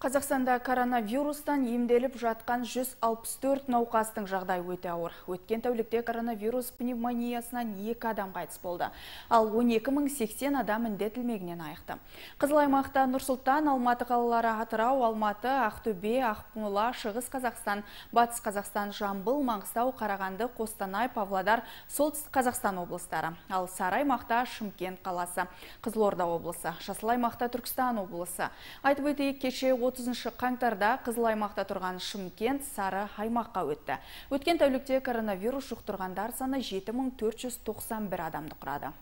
Қазақстанда коронавирустан емделіп жатқан 164 науқастың жағдай өте ауыр. Өткен тәулікте коронавирус пневмониясынан 2 адам қайтыс болды. Ал 12080 адам індет ілмегінен айықты. Қызыл аймақта Нұрсұлтан, Алматы қалалары, Атырау, Алматы, Ақтөбе, Ақмола, Шығыс Қазақстан, Батыс Қазақстан, Жамбыл, Маңғыстау, Қарағанды, Қостанай, Павлодар, Солтүстік Қазақстан облыстары. Ал Сары аймақта Шымкент қаласы, Қызылорда облысы, Жасыл аймақта Түркістан облысы. Айтып өтейік кеше 30 қаңтарда қызыл аймақта тұрған Шымкент сары аймаққа өтті. Өткен тәулікте коронавирус жұқтырғандар саны 7491 адамды құрады.